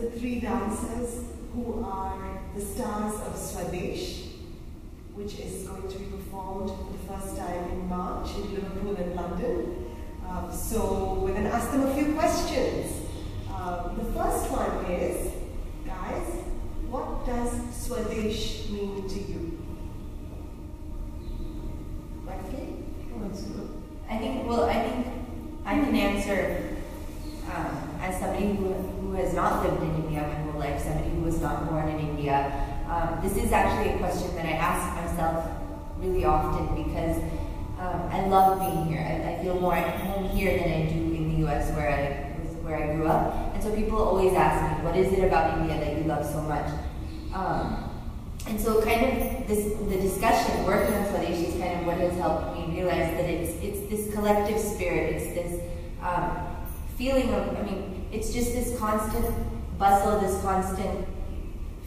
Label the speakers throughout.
Speaker 1: the three dancers who are the stars of Swadesh, which is going to be performed for the first time in March in Liverpool and London. Um, so we're going to ask them a few questions. Um, the first one is, guys, what does Swadesh mean to you? Roughly?
Speaker 2: I think, well, I think I can answer um, as somebody who, who has not lived in India my whole life, somebody who was not born in India. Um, this is actually a question that I ask myself really often because um, I love being here. I, I, feel more at home here than I do in the U.S. where I where I grew up. And so people always ask me, "What is it about India that you love so much?" Um, and so kind of this, the discussion, working on Swadeshi is kind of what has helped me realize that it's, it's this collective spirit, it's this um, feeling of, I mean, it's just this constant bustle, this constant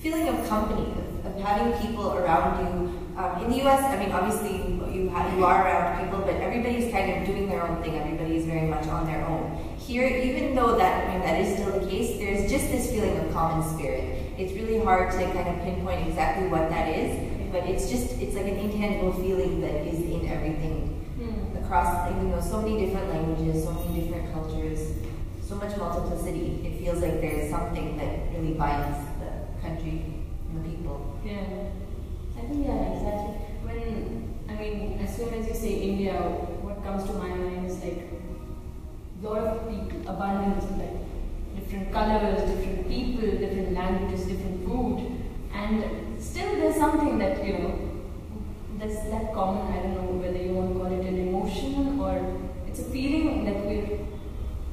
Speaker 2: feeling of company, of, of having people around you. Um, in the U.S., I mean, obviously you, have, you are around people, but everybody's kind of doing their own thing. Everybody's very much on their own. Here, even though that, I mean, that is still the case, there's just this feeling of common spirit it's really hard to kind of pinpoint exactly what that is, but it's just, it's like an intangible feeling that is in everything. Across, you know, so many different languages, so many different cultures, so much multiplicity. It feels like there's something that really binds the country and the people.
Speaker 3: Yeah. I think, yeah, exactly. When, I mean, as soon as you say India, what comes to my mind is like a lot of people, abundance, like different colors, different people, different languages, different food. And still there's something that, you know, that's that common, I don't know whether you want to call it an emotion or it's a feeling that we're,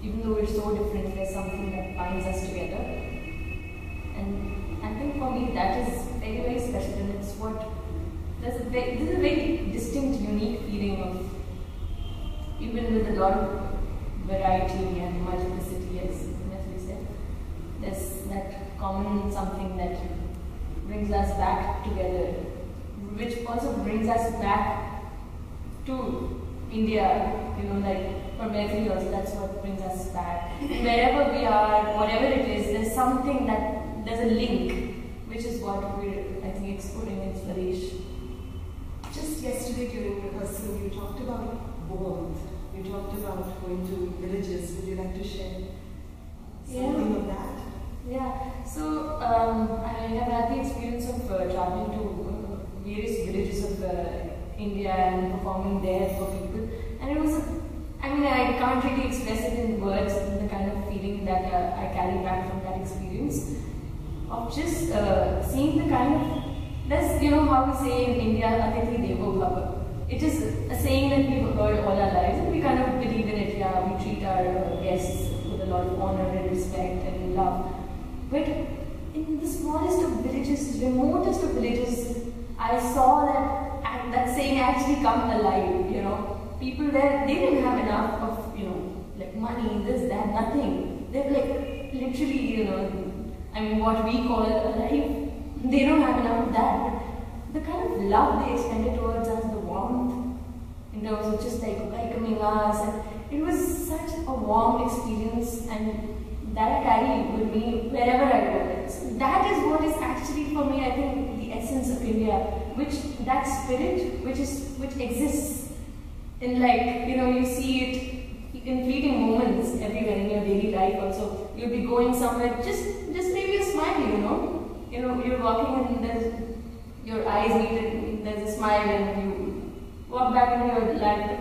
Speaker 3: even though we're so different, there's something that binds us together. And I think for me that is very, very special and it's what, there's a very, there's a very distinct, unique feeling of, even with a lot of variety and multiplicity, yes, there's that common something that brings us back together, which also brings us back to India, you know, like for every also that's what brings us back. Wherever we are, whatever it is, there's something that, there's a link, which is what we're, I think, exploring in Swadesh.
Speaker 1: Just yesterday during rehearsal, you talked about warmth. You talked about going to villages. Would you like to share something yeah. of that?
Speaker 3: Yeah, so um, I have had the experience of uh, traveling to uh, various villages of uh, India and performing there for people. And it was, a, I mean, I can't really express it in words, the kind of feeling that uh, I carry back from that experience of just uh, seeing the kind of, that's, you know, how we say in India, Atithi Devo Bhava. It is a saying that we've heard all our lives and we kind of believe in it, yeah, we treat our uh, guests with a lot of honor and respect and love. But in the smallest of villages, remotest of villages, I saw that that saying actually come alive. You know, people there they didn't have enough of you know like money, this, that, nothing. They're like literally you know, I mean what we call a life. They don't have enough of that. The kind of love they extended towards us, the warmth, in terms of just like welcoming us, and it was such a warm experience and that I carry with me wherever I go. So that is what is actually for me, I think, essence of India, which that spirit which is which exists in like, you know, you see it in fleeting moments everywhere in your daily life also. You'll be going somewhere, just just maybe a smile, you know. You know, you're walking and there's your eyes meet and there's a smile and you walk back into your life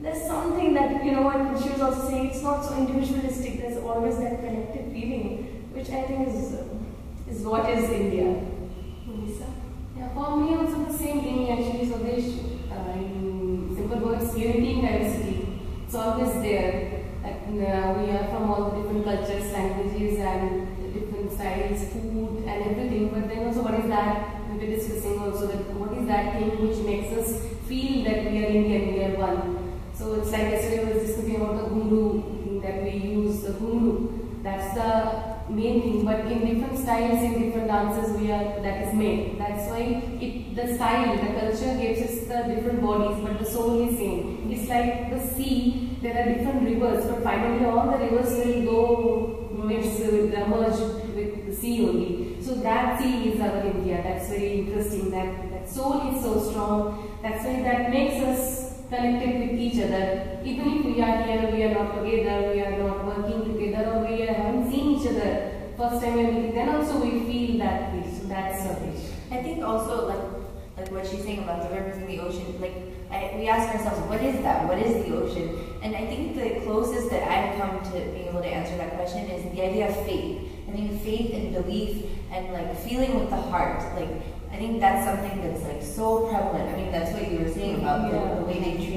Speaker 3: there's something that, you know, what she was also saying, it's not so individualistic, there's always that collective feeling, which I think is, is what is India.
Speaker 4: Yeah, for me also the same thing actually, so there's, uh, in simple words, unity in diversity. It's always there. Like, uh, we are from all the different cultures, languages and different styles, food and everything, but then also what is that, we were discussing also that what is that thing which makes us feel that we are Indian, we are one. So it's like main thing. But in different styles, in different dances, we are that is made. That's why it the style, the culture gives us the different bodies, but the soul is same. It's like the sea. There are different rivers, but finally all the rivers will go mix with the merge with that sea is our India. That's very interesting. That that soul is so strong. That's why that makes us connected each other. Even if we are here, we are not together, we are not working together, or we haven't seen each other first time we're meeting. Then also we feel that peace. That's Swadesh.
Speaker 2: I think also like like what she's saying about the rivers and the ocean, like I, we ask ourselves, what is that? What is the ocean? And I think the closest that I've come to being able to answer that question is the idea of faith. I think faith and belief and like feeling with the heart, like I think that's something that's like so prevalent. I mean, that's what you were saying about the, the way they treat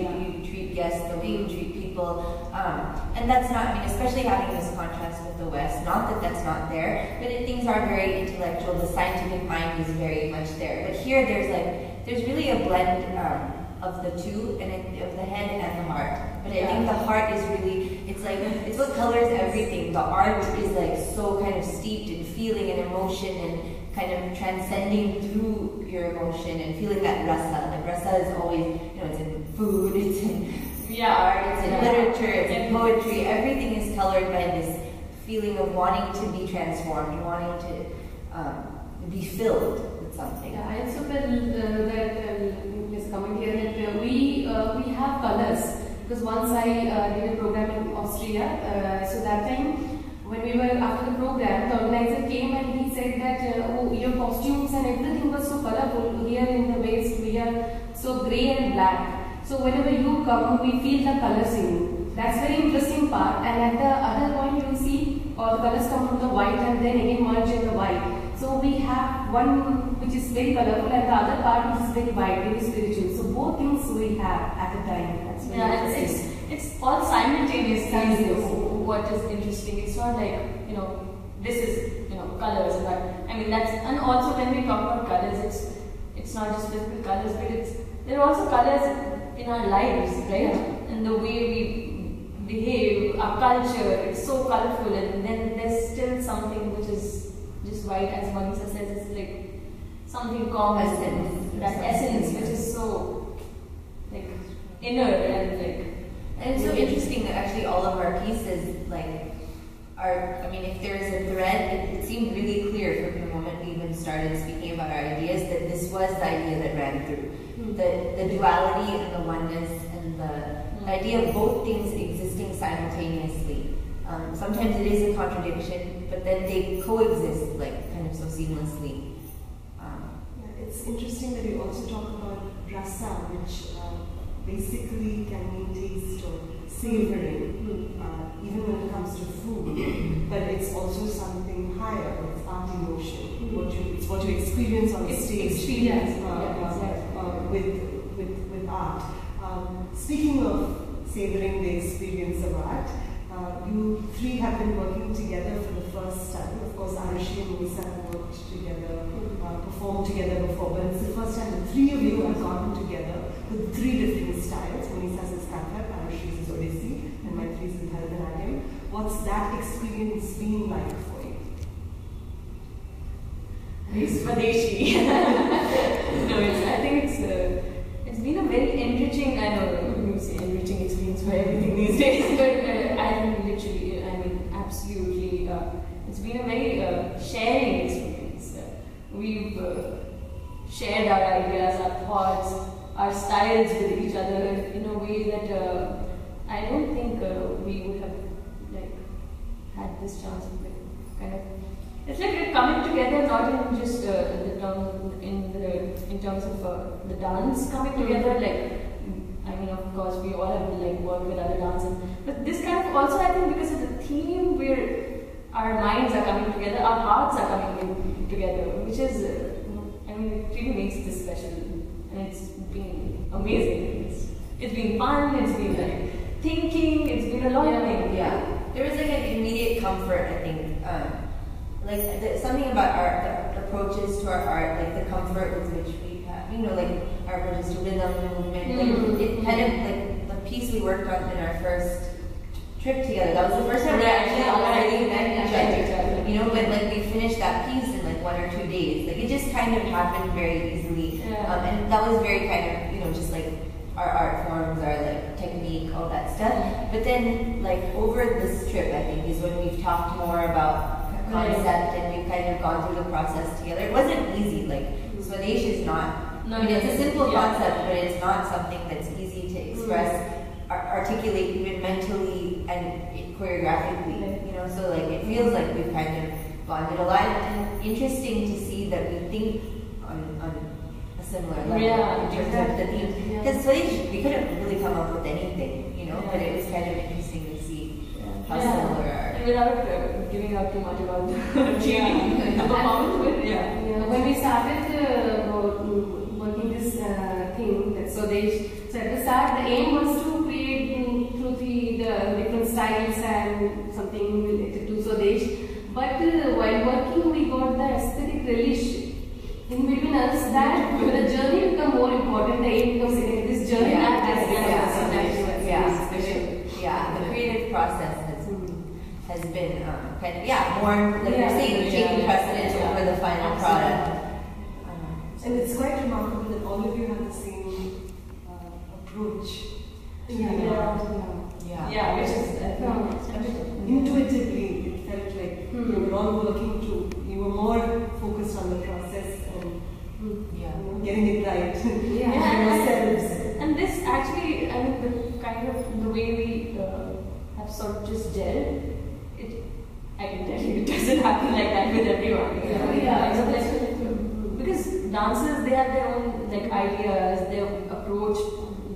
Speaker 4: Yeah.
Speaker 2: guests, the way you treat people, um, and that's not. I mean, especially having this contrast with the West. Not that that's not there, but it, things are very intellectual. The scientific mind is very much there. But here, there's like there's really a blend um, of the two, and it, of the head and the heart. But I think the heart is really it's like it's what colors everything. The art is like so kind of steeped in feeling and emotion and kind of transcending through your emotion and feeling that rasa. Like rasa is always, you know, it's in food, it's in
Speaker 3: Yeah.
Speaker 2: art, it's in
Speaker 3: Yeah.
Speaker 2: literature, it's in poetry. Everything is colored by this feeling of wanting to be transformed, wanting to um, be filled with something.
Speaker 4: Yeah, I also felt uh, that uh, this comment here that uh, we uh, we have colors because once I uh, did a program in Austria, uh, so that time when we were after the program, the organizer came and he said that uh, costumes and everything was so colorful. Here in the West we are so grey and black. So whenever you come, we feel the colors in you. That's very interesting part. And at the other point, you see all the colors come from the white and then again merge in the white. So we have one which is very colorful and the other part which is very white, very spiritual. So both things we have at the time. That's very
Speaker 3: Yeah, it's, it's it's all simultaneous.
Speaker 4: Simultaneous.
Speaker 3: What is interesting? It's not like you know this is colors, but I mean that's and also when we talk about colors, it's it's not just physical colors, but it's there are also colors in our lives, right? And the way we behave, our culture, it's so colorful, and then there's still something which is just white, as Monisa says, it's like something common,
Speaker 2: Essence.
Speaker 3: that essence, which is so like inner and like
Speaker 2: And it's so interesting that actually all of our pieces, like, are, I mean, if there is a thread, it, it seemed really clear from the moment we even started speaking about our ideas that this was the idea that ran through. The, the duality and the oneness and the, the idea of both things existing simultaneously. Um, sometimes it is a contradiction, but then they coexist, like, kind of so seamlessly. Um,
Speaker 1: Yeah, it's interesting that you also talk about rasa, which uh, basically can mean taste or savoring, uh, even when it comes to food. But it's also something higher. It's art emotion. What you, it's what you experience on
Speaker 3: It's
Speaker 1: stage.
Speaker 3: experience,
Speaker 1: uh,
Speaker 3: yeah,
Speaker 1: uh,
Speaker 3: exactly.
Speaker 1: uh, with, with, with art. Um, speaking of savoring the experience of art, uh, you three have been working together for the first time. Of course, Arushi and Lisa have worked together, uh, performed together before, but it's the first time the three of you have gotten together with three different styles. Monisa's is Kathak, Arushi's is Odissi, and Mythili's is Bharatanatyam. What's that experience been like for you?
Speaker 3: It's Swadeshi. no, it's, I think it's uh, it's been a very enriching. I know you say enriching experience for everything these days, but uh, I mean literally, I mean absolutely. Uh, it's been a very uh, sharing experience. Uh, we've uh, shared our ideas, our thoughts, our styles with each other in a way that uh, I don't think uh, we would have had this chance of kind of it's like we're coming together not in just uh, the term in the in terms of uh, the dance coming together like I mean of course we all have like worked with other dances but this kind of also I think because of the theme where our minds are coming together our hearts are coming in together which is uh, I mean it really makes this special and it's been amazing. It's, it's been fun it's been like thinking it's been a lot of things.
Speaker 2: Yeah, there was like an immediate comfort, I think. Um, like the, something about art, the approaches to our art, like the comfort with which we have, you know, like our approaches to rhythm, movement. Like it kind of like the piece we worked on in our first trip together. That was the first time we actually all really met each other. You know, but like we finished that piece in like one or two days. Like it just kind of happened very easily.
Speaker 3: Yeah.
Speaker 2: Um, and that was very kind of, you know, just like our art forms, our like technique, all that stuff. But then, like over this trip, I think is when we've talked more about concept, and we've kind of gone through the process together. It wasn't easy. Like Swadesh is not.
Speaker 3: No,
Speaker 2: I mean, it's a simple
Speaker 3: yeah.
Speaker 2: concept, but it's not something that's easy to express, mm-hmm. ar- articulate even mentally and choreographically. You know, so like it feels like we've kind of bonded a lot, and interesting to see that we think on, on similar level
Speaker 3: Yeah,
Speaker 2: in terms of the themes.
Speaker 4: Yeah.
Speaker 2: Because Swadesh, we couldn't really come up with anything, you know, but
Speaker 3: Yeah.
Speaker 2: it was kind of interesting to see how
Speaker 3: Yeah.
Speaker 2: similar our
Speaker 3: And without uh, giving out too much about the training, the performance, but yeah.
Speaker 4: Yeah, when we started uh, about, working this uh, thing, that so they so at the start the aim was to create mm, through the, the different styles and something related to Swadesh. But uh, while working, we got the aesthetic relish in between us that the journey become more important. The aim becomes uh, this journey.
Speaker 2: Yeah,
Speaker 4: not just
Speaker 2: yeah,
Speaker 4: the
Speaker 2: yeah,
Speaker 4: Swadesh.
Speaker 2: yeah,
Speaker 4: Special.
Speaker 2: yeah, the creative process has has been um, kind of yeah more like
Speaker 4: Yeah.
Speaker 2: you're saying taking
Speaker 3: Yeah.
Speaker 2: precedence
Speaker 3: Yeah.
Speaker 2: over the final product. Um,
Speaker 1: And it's quite remarkable that all of you have the same uh, approach. to
Speaker 4: Yeah,
Speaker 1: the
Speaker 4: yeah,
Speaker 1: art.
Speaker 2: yeah,
Speaker 3: Yeah, which is I think,
Speaker 4: Yeah.
Speaker 3: special.
Speaker 1: Intuitively, it felt like
Speaker 4: Hmm.
Speaker 1: you were all working to, you were more focused on the process and
Speaker 4: Mm.
Speaker 2: yeah.
Speaker 1: you know, getting it right.
Speaker 4: Yeah.
Speaker 1: for yourselves.
Speaker 3: And this actually, I mean, the kind of the way we uh, have sort of just gelled, it, I can tell you, it doesn't happen like that with everyone. you know,
Speaker 4: Yeah, yeah,
Speaker 3: like- because dancers, they have their own like ideas, their approach,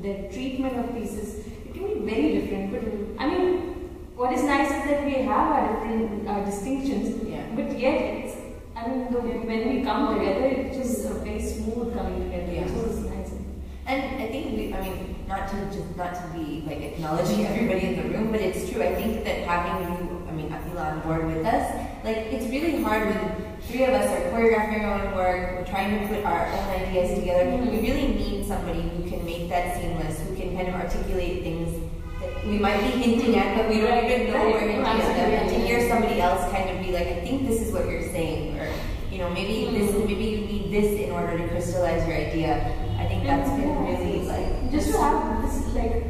Speaker 3: their treatment of pieces. It can be very different. But I mean, what is nice is that we have our different uh, distinctions,
Speaker 2: Yeah.
Speaker 3: but yet it's. I mean, the, when we come together, it's just uh, very smooth coming together.
Speaker 2: Yeah.
Speaker 3: So it's nice.
Speaker 2: And I think we, I mean, not to just not to be like acknowledging everybody in the room, but it's true. I think that having you, I mean, Akhila on board with us, like it's really hard when three of us are choreographing our own work, we're trying to put our own ideas together. Mm-hmm. We really need somebody who can make that seamless, who can kind of articulate things that we might be hinting at, but we don't even know we're hinting at them. And to hear somebody else kind of be like, I think this is what you're saying, or you know, maybe this, mm-hmm. maybe you need this in order to crystallize your idea. I think that's been really
Speaker 3: just to have this like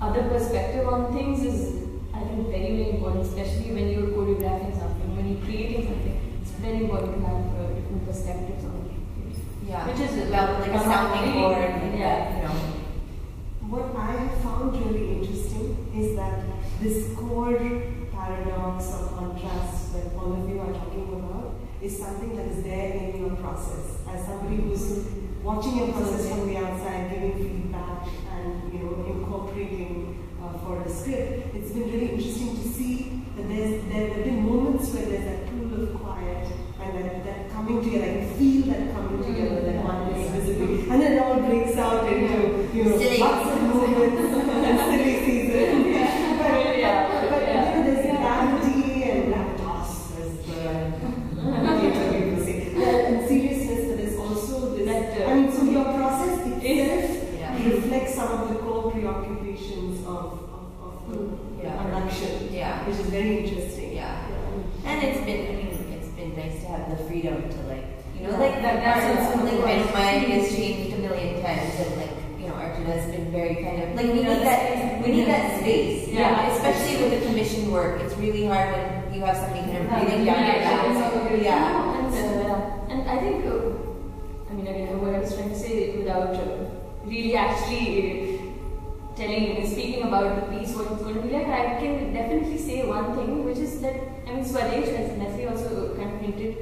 Speaker 3: other perspective on things is I think very very important, especially when you're choreographing something, when you're creating something. It's very important to have uh, different perspectives on it.
Speaker 2: Yeah,
Speaker 3: Which is
Speaker 2: about like a
Speaker 3: come
Speaker 2: sounding board, and
Speaker 3: yeah.
Speaker 2: you know.
Speaker 1: What I have found really interesting is that this core paradox or contrast that all of you are talking about is something that is there in your process. As somebody who's watching your process from the outside, giving feedback and you know incorporating uh, for a script, it's been really interesting to see that there's there have been moments where there's that pool of quiet and that, that coming together. I can feel that coming together, that one is visibly, and then it all breaks out into you know
Speaker 2: Silly.
Speaker 1: lots of movements and silly season. But,
Speaker 3: Yeah.
Speaker 1: but, but
Speaker 3: Yeah.
Speaker 1: you know, there's gravity and gravitas, as the theatre people say. And seriousness, but there's also this.
Speaker 3: That, uh,
Speaker 1: I mean, so your process itself
Speaker 2: Yeah.
Speaker 1: reflects some of the core preoccupations of, of, of the
Speaker 2: Yeah.
Speaker 1: production,
Speaker 2: Yeah.
Speaker 1: which is very interesting.
Speaker 2: Yeah. And it's been, I mean, it's been nice to have the freedom to like, you know, like
Speaker 3: That-
Speaker 2: that.
Speaker 3: that's
Speaker 2: like
Speaker 3: so
Speaker 2: my,
Speaker 3: cool.
Speaker 2: my ideas changed a million times, and like, you know, Arjuna's been very kind of like we need that, we need that space.
Speaker 3: Yeah.
Speaker 2: Especially with the commission work, it's really hard when you have somebody kind of breathing down your
Speaker 3: Yeah,
Speaker 2: back. Yeah.
Speaker 3: And, uh, and I think, uh, I mean, again, what I was trying to say without uh, really actually uh, telling, speaking about the piece, what it's going to be like, I can definitely say one thing, which is that, I mean, Swadesh, as Nestle also kind of hinted,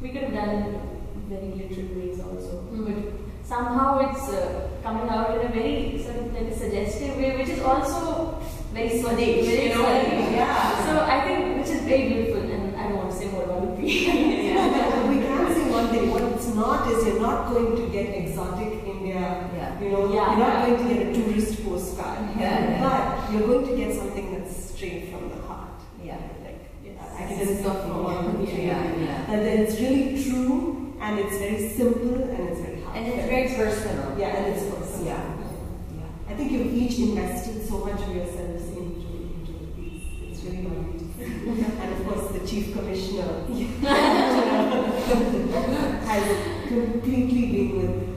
Speaker 3: we could have done very literal ways also. But somehow it's uh, coming out in a very sort of like a suggestive way, which is also very Swadesh,
Speaker 2: Very
Speaker 3: you know.
Speaker 2: Yeah.
Speaker 3: So I think, which is very beautiful, and I don't want to say more about the piece.
Speaker 1: But we can say one thing. What it's not is you're not going to get exotic India.
Speaker 2: Yeah.
Speaker 1: You know,
Speaker 3: Yeah.
Speaker 1: you're not going to get a tourist postcard.
Speaker 2: Yeah, yeah.
Speaker 1: But you're going to get something that's straight from the heart.
Speaker 2: Yeah.
Speaker 1: Like,
Speaker 3: Yes.
Speaker 1: I can just stop for one.
Speaker 2: Yeah, yeah.
Speaker 1: And then it's really true, and it's very simple, and it's very
Speaker 2: And it's very personal.
Speaker 1: Yeah, and it's personal.
Speaker 2: Yeah. Yeah.
Speaker 1: I think you've each invested so much of yourselves into, into the piece. It's really lovely and of course, the chief commissioner has completely been with